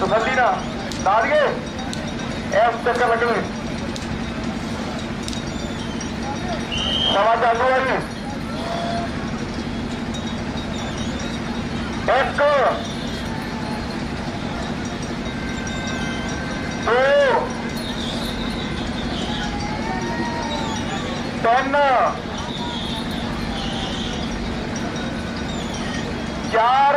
तसली ना लागे इस चक्कर लगने। समा चालू है जी एक दो तीन चार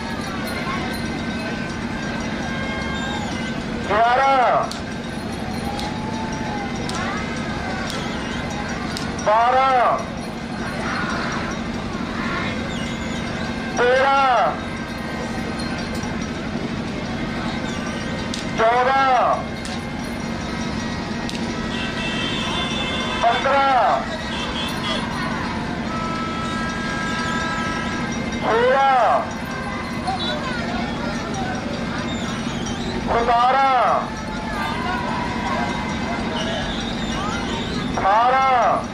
दोबारा। बारह। तेरह। चौदह। पंद्रह। सोलह। सतारह बारह।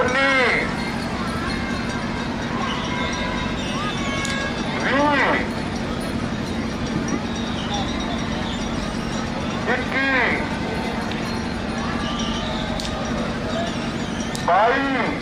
उन्नीस। इक्कीस। बाईस।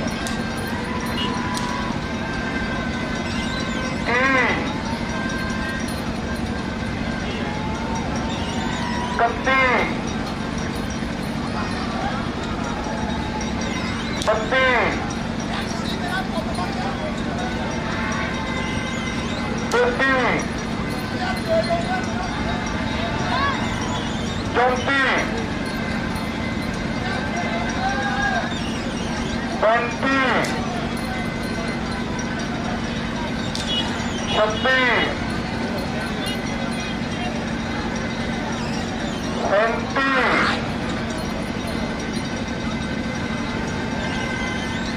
करते पत्ते टोपी चौंती बंटी छब्बीस पैंतीस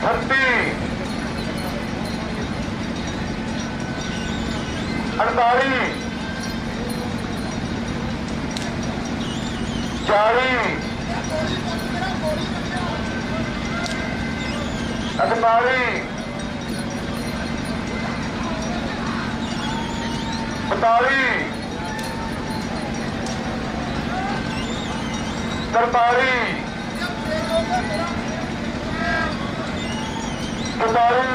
छत्तीस अड़ताली चालीस अड़तालीस बताली सरतारी सरतारी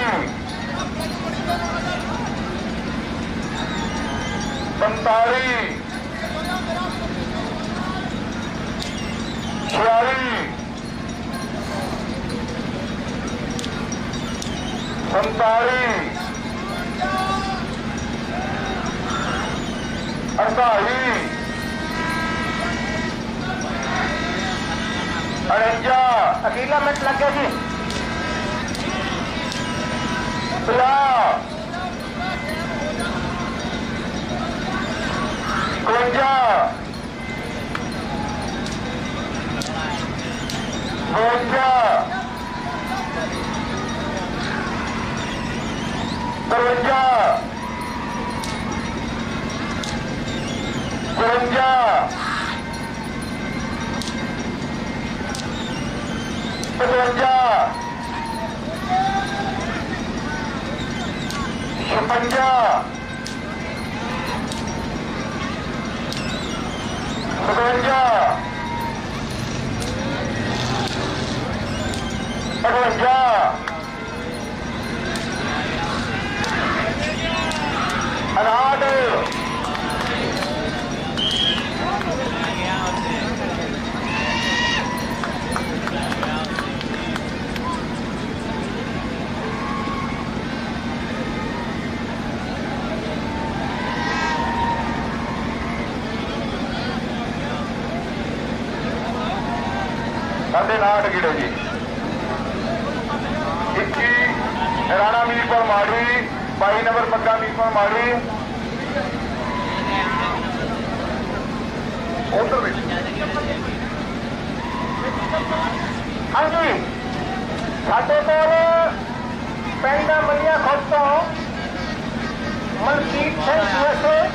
संतारी। छियारी संतारी। अड़ताली। अकेला मत लग गया जी। पुलाव कुंजा कुंजा कुंजा कुंजा berbelanja sepanja, berbelanja ਸਾਡੇ 69 ਗਿੜੇ ਜੀ 21 ਰਾਣਾ ਮੀਰਪੁਰ ਮਾੜੀ 22 ਨੰਬਰ ਪੱਕਾ ਮੀਰਪੁਰ ਮਾੜੀ ਉਧਰ ਵਿੱਚ ਹਾਂਜੀ ਸਾਡੇ ਕੋਲ ਪਿੰਡ ਮਲੀਆ ਖੁਦ ਤੋਂ ਮਲਕੀਤ ਸਿੰਘ ਯੂਐਸਏ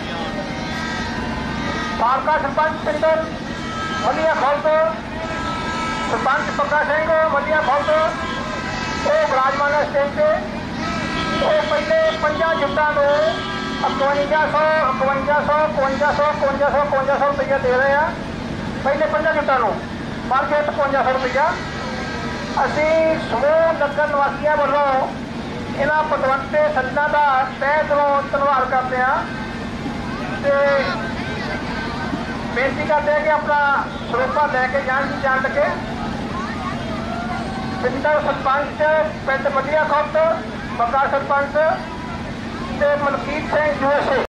ਸਾਬਕਾ ਸਰਪੰਚ ਪਿੰਡ ਮਲੀਆ ਖੁਦ ਸਰਪੰਚ ਪੱਕਾ ਸਿੰਘ ਵਧੀਆ ਫੌਜ, ਉਹ ਵਿਰਾਜਮਾਨ ਹੈ ਸਟੇਜ ਤੇ। ਉਹ ਪਹਿਲੇ ਪੰਜਾਂ ਜੁੱਟਾਂ ਨੂੰ 5100 5100 5100 5100 5100 ਰੁਪਏ ਦੇ ਰਹੇ ਆ। ਪਹਿਲੇ ਪੰਜਾਂ ਜੁੱਟਾਂ ਨੂੰ ਮਾਰਕੀਟ ਕੇ 5500 ਰੁਪਇਆ ਅਸੀਂ ਸਮੂਹ ਨਗਰ ਨਿਵਾਸੀਆਂ ਵੱਲੋਂ ਇਹਨਾਂ ਪਤਵੰਤੇ ਸੱਜਣਾ ਦਾ ਤਹਿ ਦਿਲੋਂ ਧੰਨਵਾਦ ਕਰਦੇ ਹਾਂ ਤੇ ਬੇਨਤੀ ਕਰਦੇ ਹਾਂ ਕਿ ਆਪਣਾ ਸਰੋਪਾ ਲੈ ਕੇ ਜਾਣ ਦੀ ਜਾਣ ਲੱਗੇ। पिंडा सरपंच पिंड मलिया खुद मक्का सरपंच मलकीत सिंह जोशी।